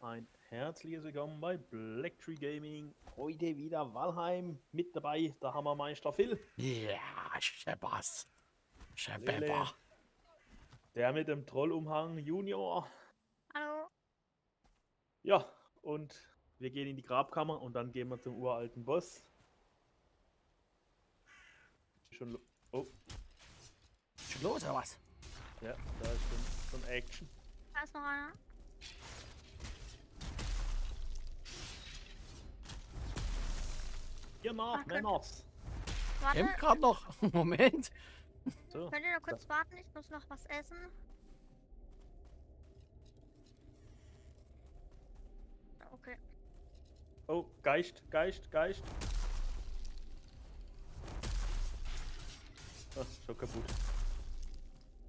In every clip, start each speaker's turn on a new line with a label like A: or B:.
A: ein herzliches Willkommen bei Black Tree Gaming. Heute wieder Valheim mit dabei, der Hammermeister Phil.
B: Ja, Scheppers. Schepper.
A: Der mit dem Trollumhang Junior.
C: Hallo.
A: Ja, und wir gehen in die Grabkammer und dann gehen wir zum uralten Boss. Schon lo- oh,
B: Schon los, oder was?
A: ja, da ist schon, schon Action.
C: Da ist noch einer.
A: Hier nach,
C: Ah, könnt-
A: Männers.
C: Warte,
B: gerade noch. Moment.
A: So,
C: könnt ihr noch kurz warten? Ich muss noch was essen. Okay.
A: oh, Geist, Geist, Geist. Ah, schon kaputt.
C: das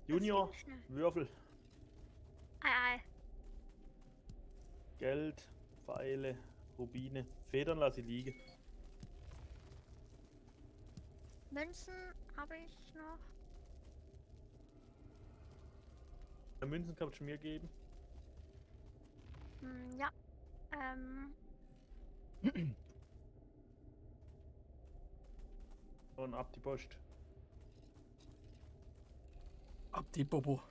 A: Junior. Würfel.
C: Ei, ei.
A: Geld, Pfeile, Rubine. Federn lasse ich liegen.
C: Münzen habe ich noch.
A: Ja, Münzen kannst du mir geben.
C: Hm, ja. Ähm,
A: Und ab die Post.
B: Ab die Bobo.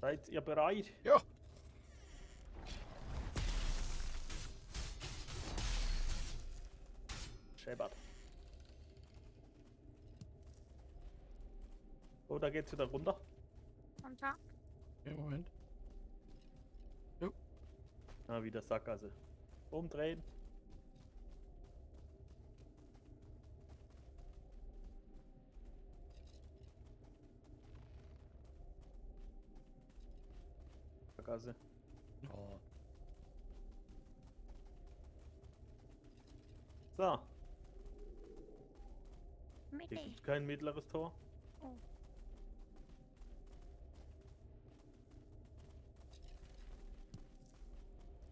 A: Seid ihr bereit?
B: Ja.
A: Scheppert. Da geht's wieder runter.
C: da.
B: Okay, Moment.
A: Ah, wieder Sackgasse. Umdrehen. Sackgasse.
B: Oh.
A: So, hier gibt's kein mittleres Tor.
C: Oh.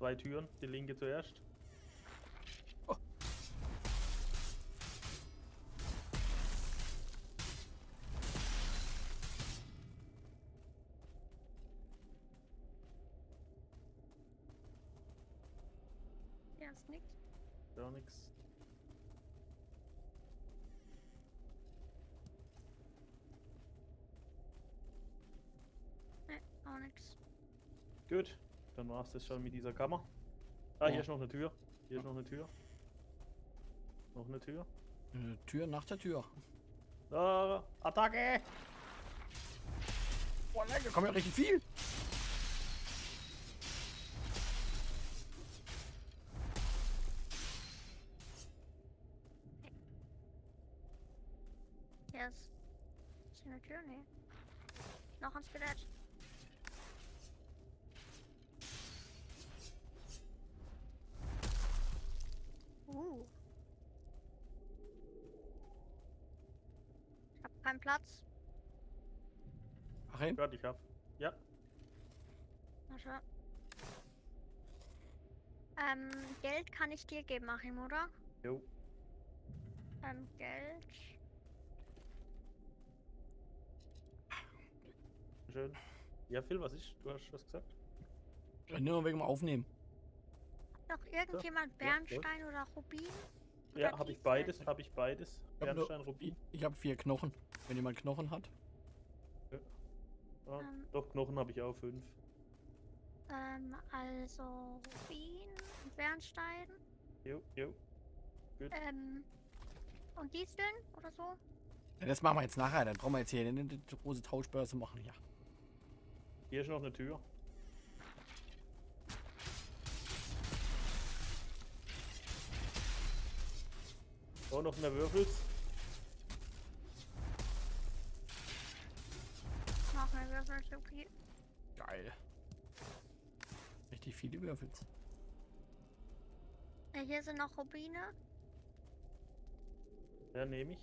A: Zwei Türen, die linke zuerst. Dann war's das schon mit dieser Kammer. Ah, hier
B: Ja.
A: ist noch eine Tür. Hier ist noch eine Tür. Noch eine Tür.
B: Eine Tür nach der Tür.
A: Ah, Attacke!
B: Oh, nein, da kommt ja richtig viel.
C: Hier ist. Ist hier eine Tür? Nee. Noch ein Skelett. Keinen Platz.
B: Ach, hin.
A: Gott, ich hab. Ja,
C: Warte. Ähm, Geld kann ich dir geben, Achim, oder?
A: jo.
C: Ähm, Geld.
A: Schön. Ja, Phil, was ist? Du hast was gesagt?
B: Nur wegen dem Aufnehmen.
C: Noch irgendjemand
A: ja.
C: Bernstein oder Rubin?
A: Ja, habe ich beides, habe ich beides.
B: hab nur-
A: Bernstein, Rubin.
B: Ich habe vier Knochen. Wenn jemand Knochen hat.
A: Ja,
C: Ähm.
A: Doch, Knochen habe ich auch fünf.
C: Ähm, also Rubin und Bernstein.
A: Jo, jo.
C: Ähm, und Disteln oder so?
B: Ja, das machen wir jetzt nachher. Dann brauchen wir jetzt hier eine, große Tauschbörse machen. Ja.
A: Hier ist noch eine Tür. Oh, noch eine Würfels.
C: Noch eine Würfel, okay.
B: Geil. Richtig viele Würfels.
C: Hier sind noch Rubine.
A: Ja, nehme ich.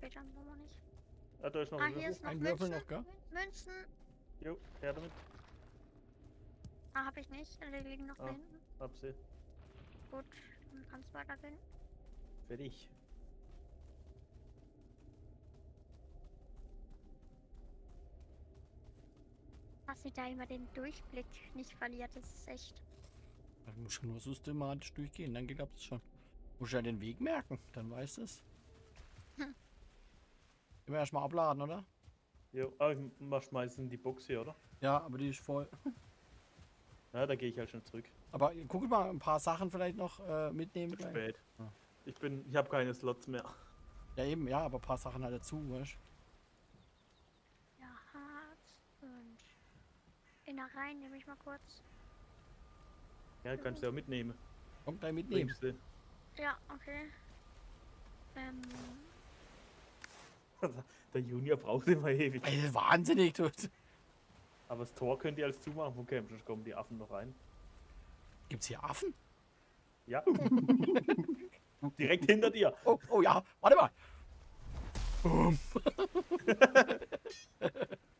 C: Fehlt dann nochmal nicht.
A: Ah, da ist noch
C: Ah,
A: ein
C: hier
A: Würfel.
C: ist noch
B: Ein Würfel
C: Münzen.
B: noch, gell?
C: Münzen.
A: Jo, her damit.
C: Ah, hab ich nicht. Die liegen noch da
A: Ah.
C: hinten.
A: Hab sie.
C: Gut, dann kannst weitergehen.
A: Fertig.
C: Dass sie da immer den Durchblick nicht verliert. Das ist echt.
B: Da muss schon nur systematisch durchgehen, dann klappt es schon. Muss ja den Weg merken, dann weißt du es.
C: Hm.
B: Immer erstmal abladen, oder?
A: Jo, ah, ich mach meistens die Box hier, oder?
B: Ja, aber die ist voll.
A: Ja, da gehe ich halt schon zurück.
B: Aber guck mal, ein paar Sachen vielleicht noch äh, mitnehmen.
A: Zu spät.
B: Ah.
A: Ich bin, ich habe keine Slots mehr.
B: Ja, eben, ja, aber ein paar Sachen halt dazu, weißt
C: Ja, Harz und Innereien nehme ich mal kurz.
A: Ja, kannst du ja mitnehmen.
B: Komm, gleich mitnehmen.
C: Ja, okay. Ähm,
A: Der Junior braucht immer ewig.
B: Ey, wahnsinnig, du.
A: Aber das Tor könnt ihr alles zumachen vom Camp, sonst kommen die Affen noch rein.
B: Gibt's hier Affen?
A: Ja. Direkt hinter dir.
B: Oh, oh ja, warte mal. Boom.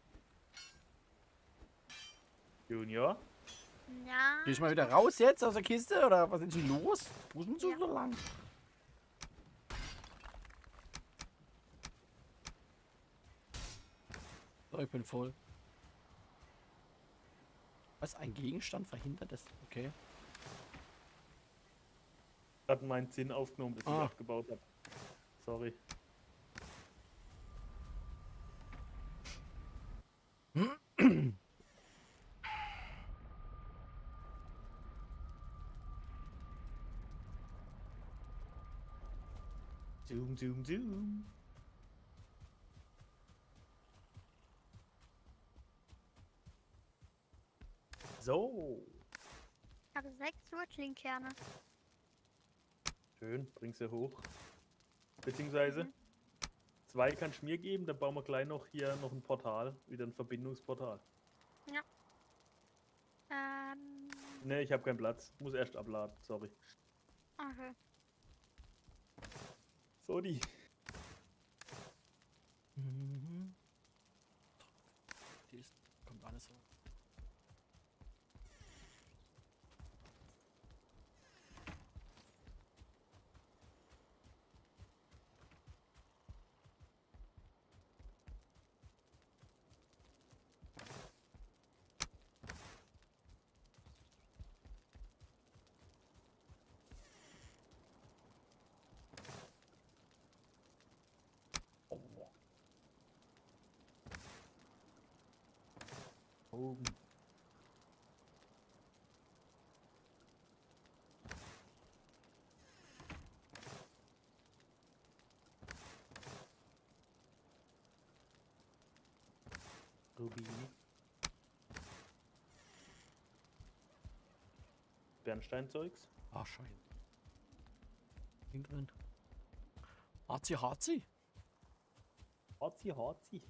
A: Junior.
C: ja.
B: Geh ich mal wieder raus jetzt aus der Kiste oder was ist denn los? Wo denn so,
C: Ja.
B: so lang? So, ich bin voll. Was? Ein Gegenstand verhindert das? Okay.
A: Hat meinen Sinn aufgenommen, bis
B: Ah.
A: ich abgebaut habe. Sorry. Zoom, zoom, zoom. So,
C: Ich habe sechs Wurzelkerne.
A: schön, bring sie hoch. Beziehungsweise,
C: Mhm.
A: zwei kannst du mir geben, dann bauen wir gleich noch hier noch ein Portal, wieder ein Verbindungsportal.
C: Ähm,
A: Ne, ich habe keinen Platz, muss erst abladen, sorry.
C: okay.
A: Sorry.
B: Mhm. Die ist, kommt alles so.
A: Oben. Ruby. Bernsteinzeugs.
B: Ah, scheiße. Ding drin. Harzi, Harzi.
A: Horzi, Horzi.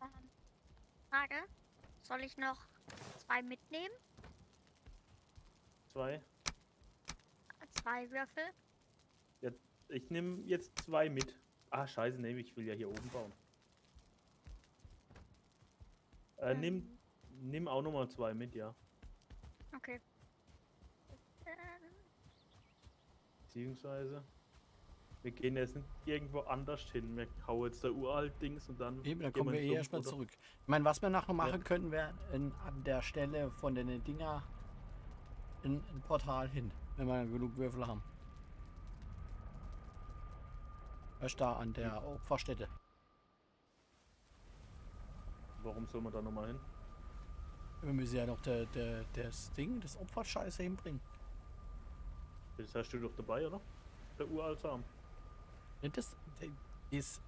C: Ähm, Frage. Soll ich noch zwei mitnehmen?
A: Zwei.
C: Zwei Würfel?
A: Ich nehme jetzt zwei mit. Ah, scheiße, nee, ich will ja hier oben bauen. Äh, nimm,
C: Ähm,
A: nimm auch nochmal zwei mit, ja.
C: Okay.
A: Beziehungsweise, wir gehen jetzt nicht irgendwo anders hin. Wir hauen jetzt da uralt Dings und dann.
B: Eben, dann kommen wir eh erstmal zurück. Ich meine, was wir nachher machen können, wäre an der Stelle von den Dinger ein, ein Portal hin, wenn wir genug Würfel haben. Du, da an der Opferstätte.
A: Warum soll man da nochmal hin?
B: Wir müssen ja noch der, der, das Ding, das Opferscheiße hinbringen.
A: Das hast du doch dabei, oder? Der.
B: Nicht das, das,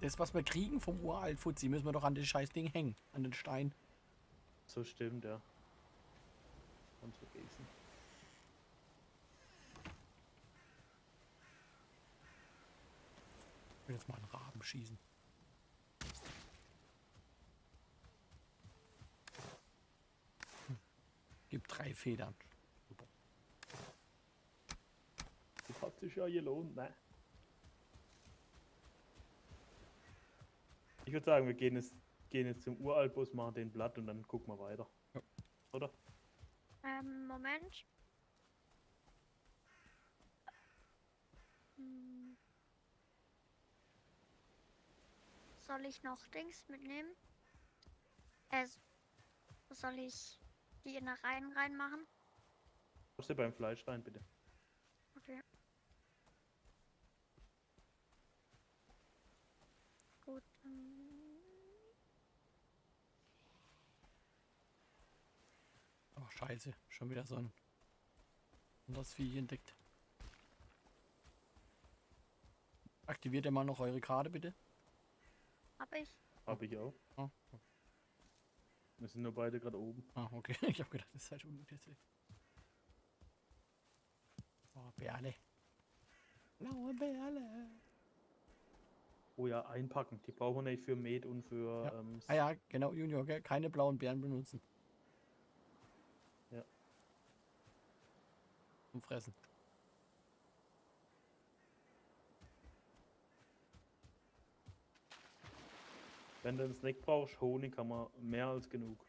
B: das, was wir kriegen vom uralt Fuzzi, müssen wir doch an das scheiß Ding hängen, an den Stein.
A: So stimmt, ja. Ganz vergessen.
B: Ich will jetzt mal einen Raben schießen. Hm. Gibt drei Federn. Super.
A: Das hat sich ja gelohnt, ne? Ich würde sagen, wir gehen jetzt, gehen jetzt zum Uraltbus, machen den Blatt und dann gucken wir weiter.
B: Ja.
A: Oder?
C: ähm, Moment. Hm. soll ich noch Dings mitnehmen? Äh, soll ich die Innereien reinmachen?
A: Machst du beim Fleisch rein, bitte.
C: Okay. Gut. ähm,
B: Oh, scheiße. Schon wieder so ein anderes Vieh entdeckt. Aktiviert ihr mal noch eure Karte, bitte.
C: Hab ich.
A: Hab ich auch.
B: Oh,
A: Wir sind nur beide gerade oben.
B: ah, okay. Ich habe gedacht, das ist halt unmöglich. Oh, Berle. Blaue Berle.
A: Oh ja, einpacken. Die brauchen wir nicht für Met und für.
B: Ja.
A: Ähm,
B: Ah ja, genau, Junior, gell? Keine blauen Beeren benutzen. Zum Fressen.
A: Wenn du einen Snack brauchst, Honig haben wir mehr als genug.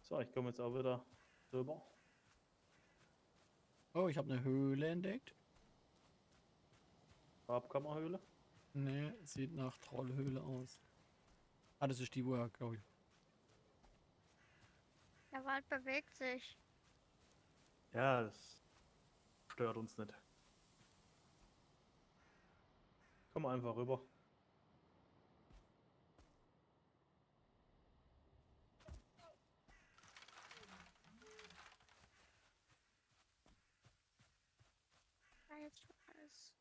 A: So, ich komme jetzt auch wieder rüber.
B: Oh, ich habe eine Höhle entdeckt.
A: Farbkammerhöhle.
B: Ne, sieht nach Trollhöhle aus. Ah, das ist die, wo er, glaube ich.
C: Der Wald bewegt sich.
A: Ja, das stört uns nicht. Komm einfach rüber.
C: Jetzt schon alles.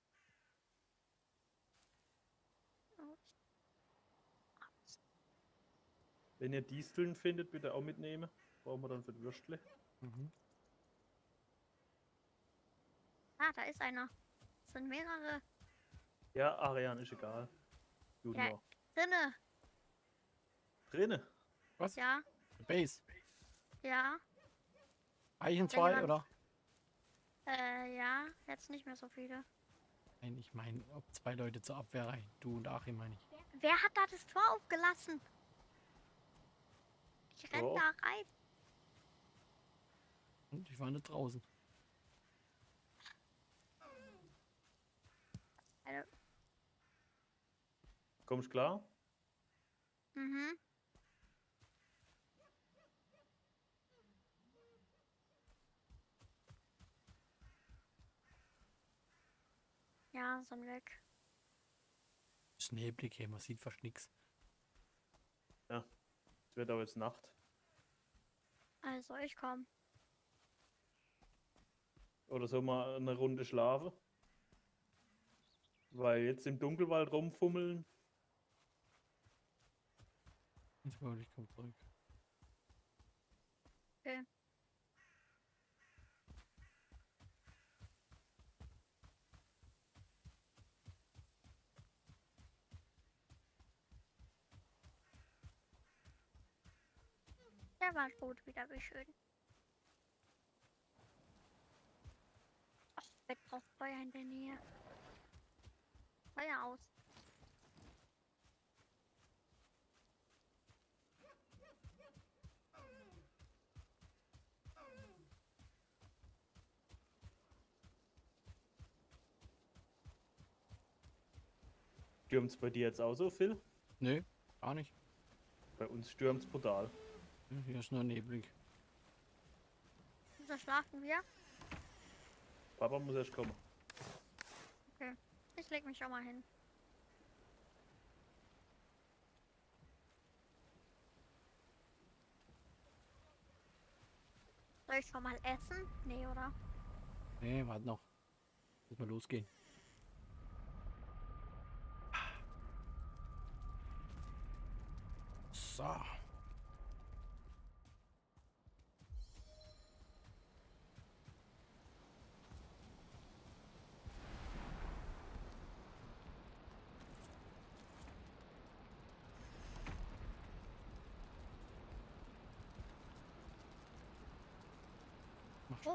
A: Wenn ihr Disteln findet, bitte auch mitnehmen. Brauchen wir dann für die Würstle.
B: Mhm.
C: Ah, da ist einer. Es sind mehrere.
A: Ja, Arian ist egal. Junior.
C: Sinne.
A: Drinne.
B: Was?
C: Ja,
B: Base.
C: ja.
B: Eichen
C: Wenn
B: 2
C: jemand-
B: oder?
C: Äh, ja. Jetzt nicht mehr so viele.
B: Nein, ich meine, ob zwei Leute zur Abwehr reichen. Du und Achim meine ich.
C: Wer hat da das Tor aufgelassen? Ich renn
A: So.
C: da rein.
B: Und ich war nicht draußen.
C: Also,
A: Kommst klar?
C: mhm. Ja, sind weg.
B: Ist neblig hier, man sieht fast nichts.
A: Es wird aber jetzt Nacht.
C: Also, ich komm.
A: Oder soll man eine Runde schlafen? Weil jetzt im Dunkelwald rumfummeln.
B: Ich wollte, ich komme zurück.
C: Okay. Der war gut wieder, wie schön. Ach, Bett braucht Feuer in der Nähe. Feuer aus.
A: Stürmt's bei dir jetzt auch so viel?
B: Nö, gar nicht.
A: Bei uns stürmt's brutal.
B: Hier ist nur neblig.
C: So schlafen wir.
A: Papa muss erst kommen.
C: Okay. Ich leg mich schon mal hin. Soll ich schon mal essen? Nee, oder?
B: Nee, warte noch. Muss mal losgehen. So.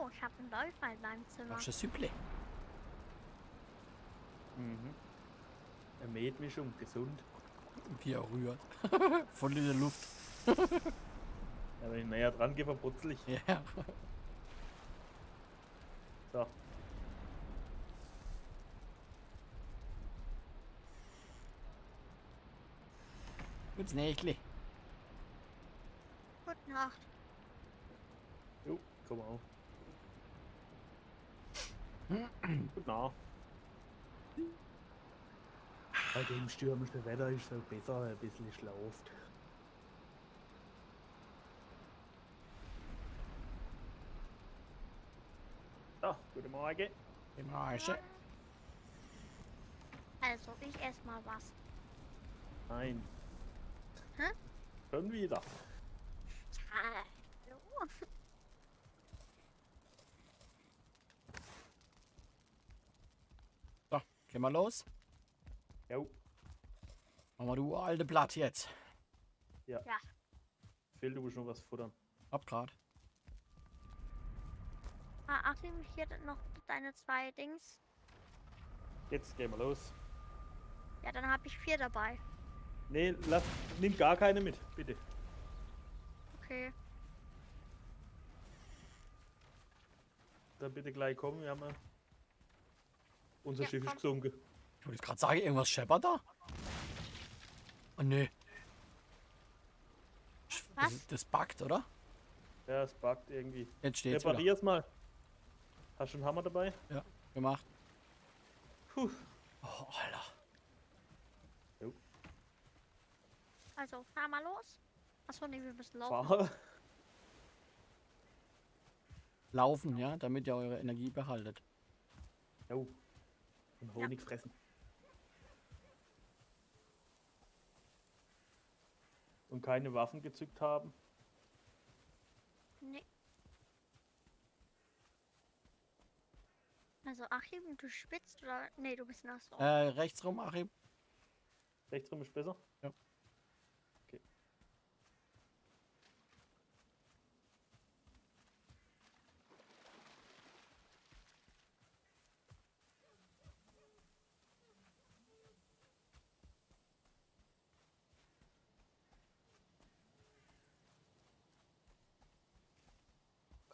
C: Oh, ich habe einen Läufer in meinem Zimmer.
B: Machst du Süble?
A: Mhm. Eine Metmischung, gesund.
B: Wie er rührt. Von in der Luft.
A: Ja, wenn ich näher dran gehe, verputzel ich.
B: Ja.
A: So.
B: Gutes Nächtli.
C: Gute Nacht.
A: Jo, komm auf. Gut nach. Bei dem stürmischen Wetter ist es besser, ein bisschen schlaft. So, guten Morgen.
B: Im Arsch.
C: Also, ich esse mal was.
A: Nein.
C: Hä?
A: Schon wieder.
C: Ja, hallo.
B: So, gehen wir los.
A: Jo,
B: Machen wir du alte Blatt jetzt.
C: Ja,
A: Phil, du musst noch was futtern.
B: Hab grad.
C: ah, Achim, hier noch deine zwei Dings.
A: Jetzt gehen wir los.
C: Ja, dann habe ich vier dabei.
A: Nee, lass, nimm gar keine mit, bitte.
C: Okay.
A: Dann bitte gleich kommen, wir haben ja- Unser
C: Ja,
A: Schiff ist gesunken.
B: Ich wollte gerade sagen, irgendwas scheppert da. Oh ne. Das,
C: Was?
B: das buggt, oder?
A: Ja, es buggt irgendwie.
B: Jetzt steht's wieder.
A: Reparier's mal. Hast du einen Hammer dabei?
B: Gemacht.
A: Puh.
B: Oh, Alter.
C: Also, fahr mal los. Achso, nee, wir müssen laufen.
A: Fahrer.
B: Laufen, ja, damit ihr eure Energie behaltet.
A: Jo. Und Honig fressen. Und keine Waffen gezückt haben.
C: Nee. Also, Achim, du spitzt oder. Nee, du bist nass. Oh.
B: Äh, rechts rum, Achim.
A: Rechts rum ist besser?
B: Ja.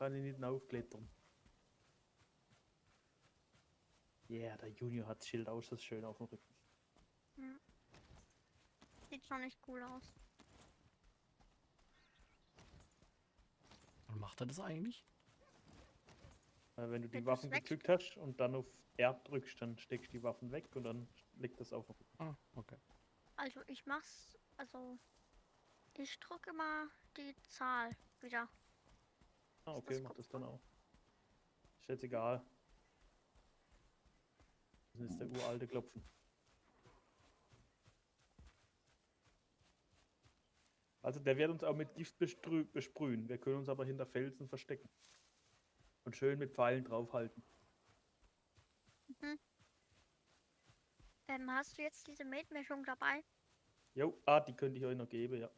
A: Kann ich nicht aufklettern. Ja, yeah, der Junior hat das Schild aus, das ist schön auf dem Rücken.
C: Sieht schon nicht cool aus.
B: Wann macht er das eigentlich?
A: Weil wenn du die
C: Wenn du's
A: Waffen gezückt hast und dann auf R drückst, dann steckst du die Waffen weg und dann liegt das auf dem Rücken.
B: Ah, okay.
C: Also, ich mach's. Also, ich drücke immer die Zahl wieder.
A: Ah, okay, mach das dann auch. Ist jetzt egal. Das ist der uralte Klopfen. Also der wird uns auch mit Gift besprühen. Wir können uns aber hinter Felsen verstecken. Und schön mit Pfeilen draufhalten.
C: Ähm, hast du jetzt diese Metmischung dabei?
A: Jo, ah, die könnte ich euch noch geben, ja.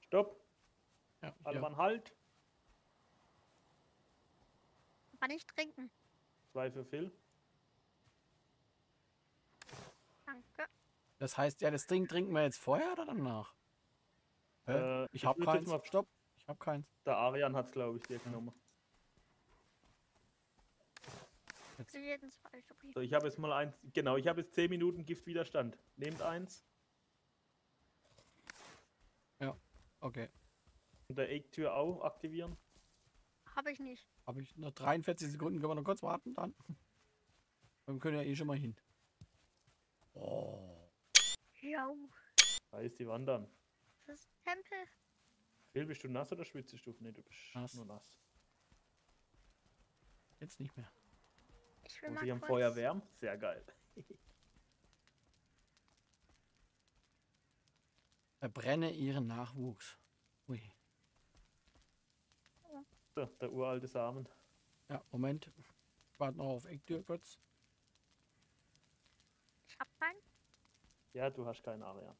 A: Stopp!
B: Ja,
A: Alle
B: ja.
A: Mann halt!
C: Aber nicht trinken.
A: Zwei für Phil.
C: Danke.
B: Das heißt, ja, das Ding trinken wir jetzt vorher oder danach?
A: Äh,
B: ich
A: ich
B: hab
A: würd jetzt
B: keins.
A: mal-
B: Stopp. Ich hab keins.
A: Der Arian hat es, glaube ich, dir genommen. So, ich habe jetzt mal eins. Genau, ich habe jetzt 10 Minuten Giftwiderstand. Nehmt eins.
B: Okay.
A: Und der Egg-Tür auch aktivieren.
C: Habe ich nicht.
B: Habe ich noch 43 Sekunden, können wir noch kurz warten dann? Wir können ja eh schon mal hin. Oh.
C: Jo.
A: Da ist die Wand dann.
C: Das ist Tempel.
A: Phil, bist du nass oder schwitzt du? Nee, du bist
B: Nass.
A: nur nass.
B: Jetzt nicht mehr.
C: Ich will
A: Und
C: mal
A: sie haben. Feuer wärmen? Sehr geil.
B: Verbrenne ihren Nachwuchs. Ui.
A: So, der uralte Samen.
B: Ja, Moment. Ich warte noch auf Ecktür kurz.
C: Ich hab keinen.
A: Ja, du hast keinen Arian.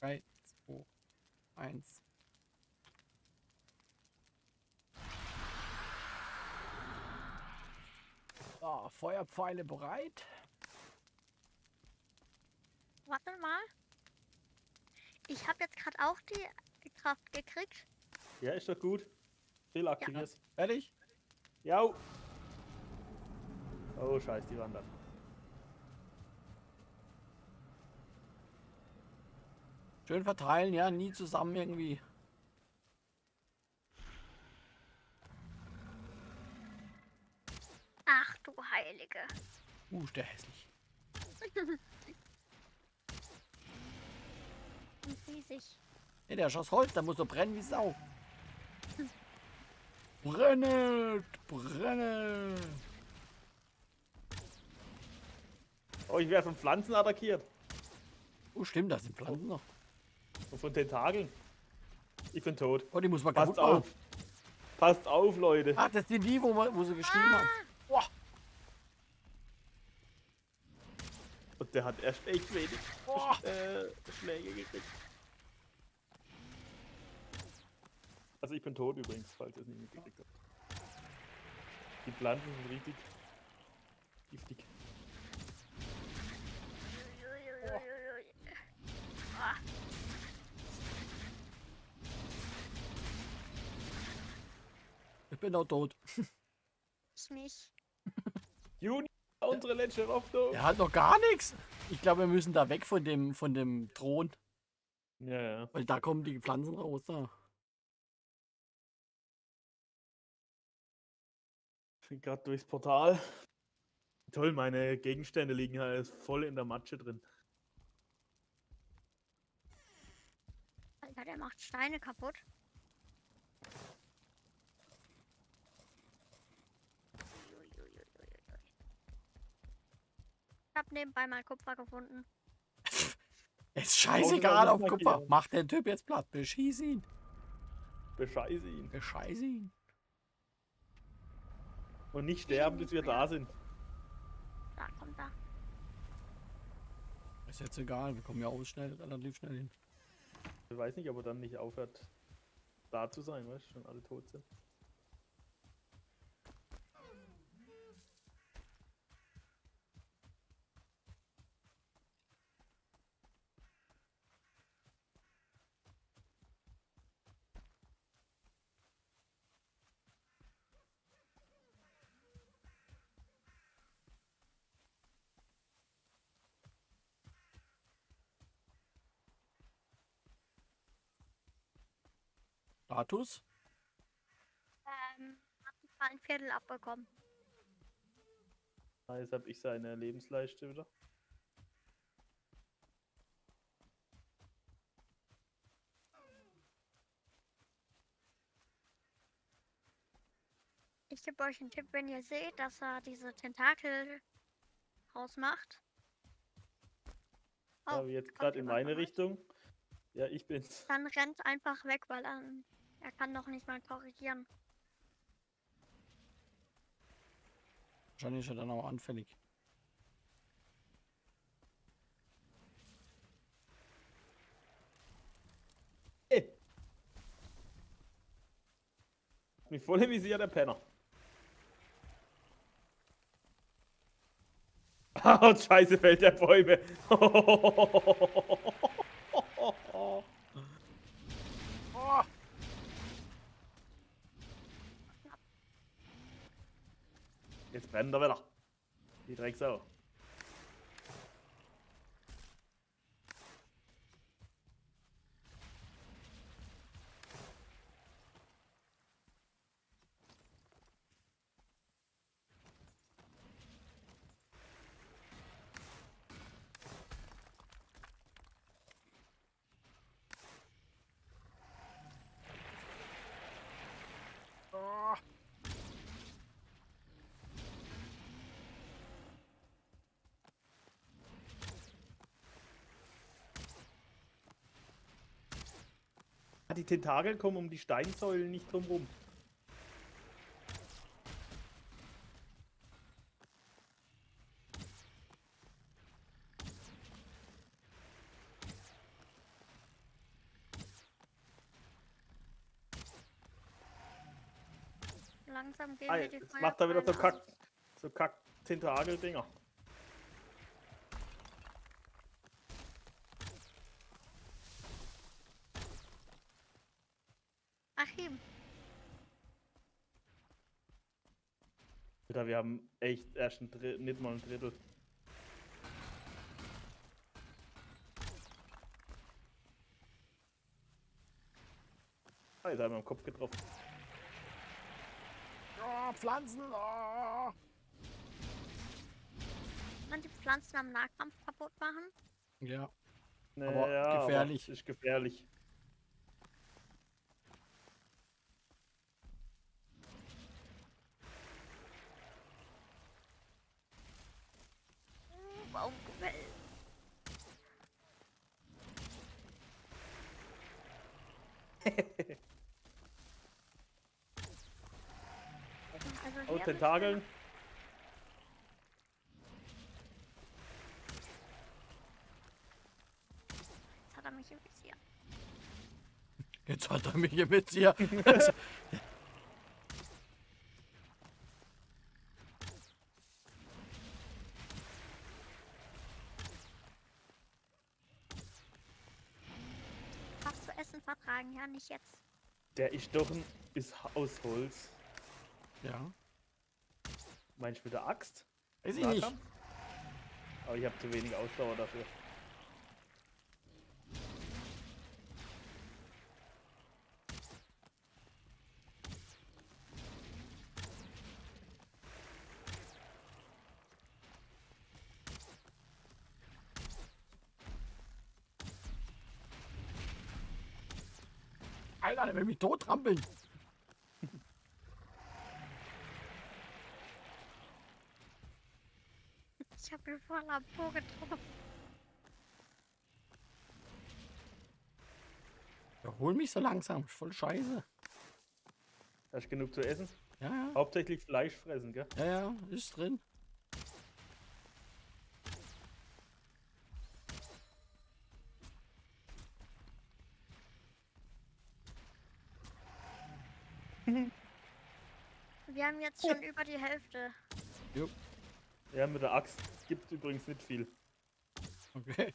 B: 3, 2, 1. So, Feuerpfeile bereit.
C: Warte mal. Ich habe jetzt gerade auch die Kraft gekriegt.
A: Ja, ist doch gut. Phil, aktivier's.
B: Fertig?
A: Ja. Oh, scheiß, die wandert.
B: Schön verteilen, ja, nie zusammen irgendwie.
C: Ach du Heilige.
B: Uh, ist der hässlich.
C: Und riesig.
B: Nee, der ist aus Holz, der muss so brennen wie Sau. Brennet! Brennet!
A: Oh, ich werde von Pflanzen attackiert.
B: Oh, stimmt, das sind Pflanzen noch.
A: Und von Tentakeln. Ich bin tot.
B: Oh, die muss man
A: Passt
B: kaputt machen.
A: auf. Passt auf, Leute.
B: Ach, das sind die, wo, wir, wo sie geschrieben haben. Boah,
A: Und der hat erst echt wenig
B: boah.
A: äh, Schläge gekriegt. Also ich bin tot übrigens, falls ihr es nicht mitgekriegt habt. Die Pflanzen sind richtig giftig.
B: Ich bin auch tot.
C: ich nicht.
A: Juni, unsere letzte Hoffnung.
B: Er hat noch gar nichts. Ich glaube, wir müssen da weg von dem, von dem Thron.
A: Ja, ja.
B: Weil da kommen die Pflanzen raus. Da.
A: Bin gerade durchs Portal. Toll, meine Gegenstände liegen halt voll in der Matsche drin.
C: Alter, der macht Steine kaputt. Ich hab nebenbei mal Kupfer gefunden.
B: Ist scheißegal auf Kupfer.
A: markieren.
B: Mach den Typ jetzt platt. Beschieß ihn.
A: Bescheiße ihn.
B: Bescheiß ihn.
A: Und nicht sterben, bis wir da sind.
C: Da kommt er.
B: Ist jetzt egal. Wir kommen ja auch schnell, relativ schnell hin.
A: Ich weiß nicht, ob er dann nicht aufhört, da zu sein, weißt du, schon alle tot sind.
B: Status?
C: Ähm, hab ich mal ein Viertel abbekommen.
A: Ah, jetzt habe ich seine Lebensleiste wieder.
C: Ich gebe euch einen Tipp, wenn ihr seht, dass er diese Tentakel rausmacht.
A: Ja,
C: Oh,
A: wie jetzt gerade in meine? Richtung. Ja, ich bin's.
C: Dann rennt einfach weg, weil er, er kann doch nicht mal korrigieren.
B: Wahrscheinlich ist er dann auch anfällig.
A: Ey. Mich voll im Visier, der Penner. Ah, scheiße, fällt der Bäume.
B: litt
A: brenn der ved, da. De trenger
B: seg
A: jo. Die Tentakel kommen um die Steinsäulen nicht drum rum.
C: Langsam gehen
A: Ah,
C: wir die
A: jetzt macht er wieder so Kack, so Kack Tentakel-Dinger.
C: ihm.
A: Alter, wir haben echt erst ein Drittel, nicht mal ein Drittel. Ah, jetzt haben wir am Kopf getroffen.
B: Oh, Pflanzen! Oh.
C: Man die Pflanzen am Nahkampf kaputt machen.
B: Ja.
A: Nee,
B: Aber
A: ja,
B: gefährlich.
A: ist gefährlich.
C: Baumgewell. Also
A: Oh, Tentakeln.
C: Jetzt hat er mich im Visier.
B: Jetzt hat er mich mit hier.
C: Was zu essen vertragen, ja, nicht jetzt.
A: Der ist doch ein, ist aus Holz.
B: ja.
A: Meinst du mit der Axt?
B: Weiß ich nicht.
A: Aber ich habe zu wenig Ausdauer dafür.
B: Alter, der will mich tot trampeln.
C: Ich habe ihn voll am Po getroffen.
B: Ja, hol mich so langsam. Ist voll scheiße.
A: Hast du genug zu essen?
B: Ja, ja.
A: Hauptsächlich Fleisch fressen, gell?
B: Ja, ja, ist drin.
C: Wir haben jetzt schon über die Hälfte.
A: Ja, mit der Axt gibt übrigens nicht viel.
B: Okay.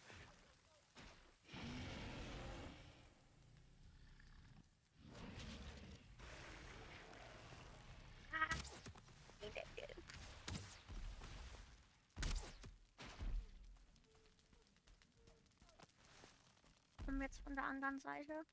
C: Kommen wir jetzt von der anderen Seite.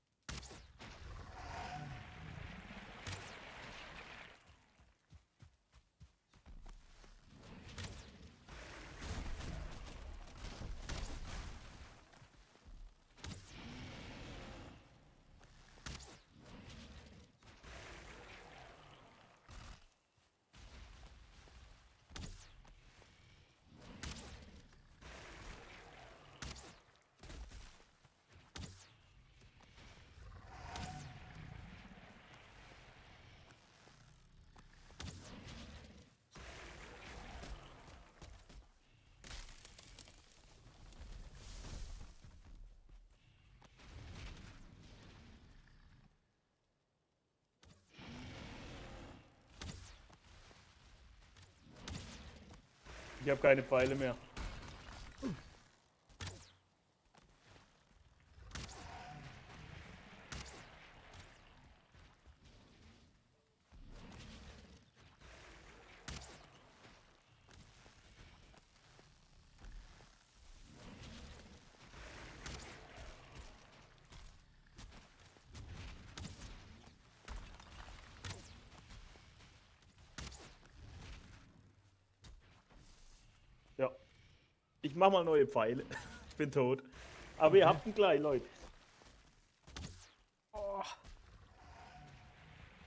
A: Ich habe keine Pfeile mehr. Ich mach mal neue Pfeile. Ich bin tot. Aber ihr habt ihn gleich, Leute.
B: Oh.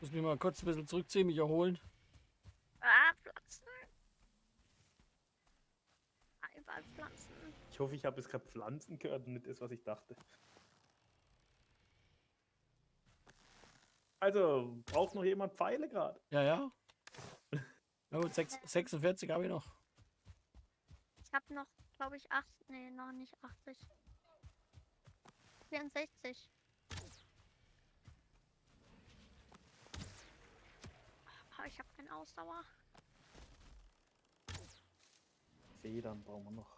B: Muss mich mal kurz ein bisschen zurückziehen, mich erholen.
C: Ah, Pflanzen. Überall Pflanzen.
A: Ich hoffe, ich habe jetzt gerade Pflanzen gehört und nicht das, was ich dachte. Also, braucht noch jemand Pfeile gerade?
B: Ja, ja. Na gut, sechs- 46 habe ich noch.
C: Ich habe noch, glaube ich, 8. Nee, noch nicht 80. 64. Ah, ich habe keine Ausdauer.
A: Federn brauchen wir noch.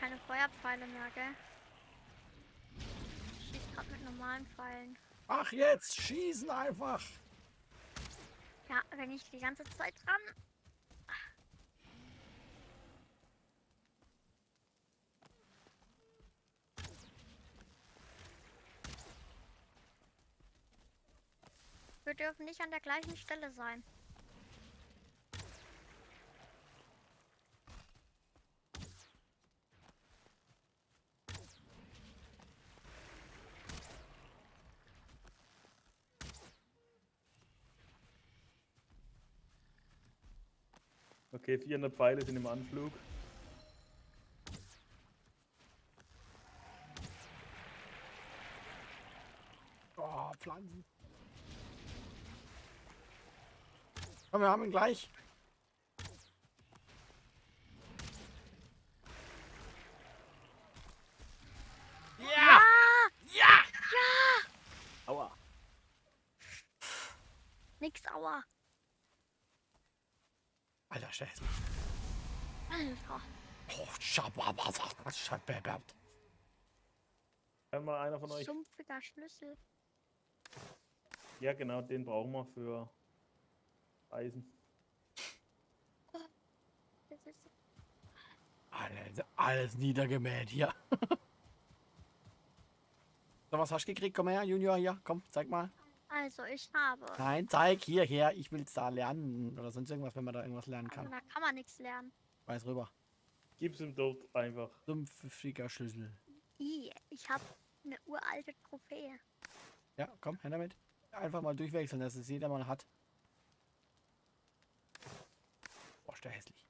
C: Keine Feuerpfeile mehr, gell? Ich schieß grad mit normalen Pfeilen.
B: Ach, jetzt schießen einfach.
C: Ja, wenn ich die ganze Zeit dran. Wir dürfen nicht an der gleichen Stelle sein.
A: Okay, 400 Pfeile sind im Anflug.
B: Oh, Pflanzen. Komm, wir haben ihn gleich. Ja! Ja!
A: Aua.
C: Nix, aua.
B: Alter, Scheiße.
C: Alter.
B: Oh, Schabababab. Schababab.
A: Kann mal einer von euch.
C: Sumpfiger Schlüssel.
A: Ja, genau, den brauchen wir für Eisen.
C: Das ist
B: Alles, alles niedergemäht hier. so, was hast du gekriegt? Komm her, Junior, hier. Komm, zeig mal.
C: Also, ich habe.
B: Nein, zeig hierher. Ich will es da lernen. Oder sonst irgendwas, wenn man da irgendwas lernen
C: Also,
B: kann.
C: da kann man nichts lernen.
B: Weiß rüber.
A: Gib's ihm dort einfach.
B: Sumpfiger Schlüssel.
C: I, ich habe eine uralte Trophäe.
B: Ja, komm, her damit. Einfach mal durchwechseln, dass es jeder mal hat. Boah, ist der hässlich.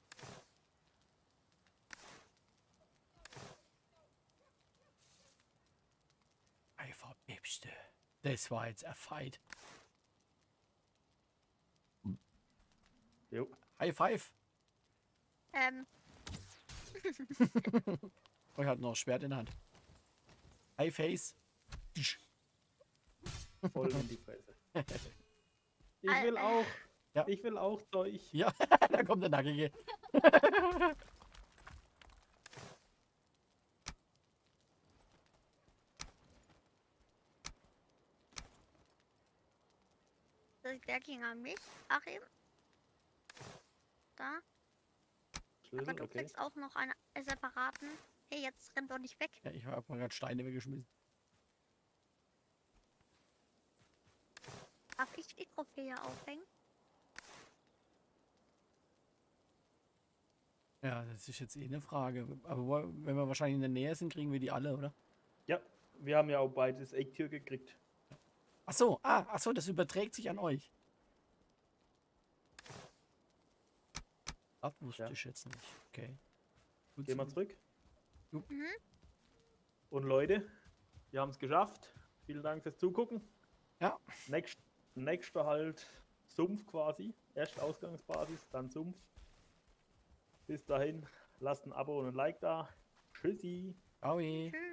B: Einfach Bibste. Das war jetzt ein Fight.
A: Jo.
B: High five.
C: Ähm,
B: Oh, ich hatte noch ein Schwert in der Hand. High face.
A: Voll in die Fresse. Ich will auch.
B: Ja.
A: Ich will auch Zeug.
B: Ja, da kommt der Nackige.
C: der ging an mich. Achim. Da. Aber
A: Schlüssel,
C: du
A: okay.
C: kriegst auch noch einen äh, separaten. Hey, jetzt rennt doch nicht weg.
B: Ja, ich habe mal gerade Steine weggeschmissen.
C: Darf ich die Trophäe aufhängen?
B: Ja, das ist jetzt eh eine Frage. Aber wenn wir wahrscheinlich in der Nähe sind, kriegen wir die alle, oder?
A: Ja, wir haben ja auch beides Ecktier gekriegt.
B: Ach so, ah, ach so, das überträgt sich an euch. Das wusste
A: Ja.
B: ich jetzt nicht. Okay. Gut
A: Gehen wir
B: zu-
A: zurück.
C: Mhm.
A: Und Leute, wir haben es geschafft. Vielen Dank fürs Zugucken.
B: Ja.
A: Nächst, nächster halt Sumpf quasi. Erst Ausgangsbasis, dann Sumpf. Bis dahin, lasst ein Abo und ein Like da. Tschüssi.
B: Aui.
C: Tschüss.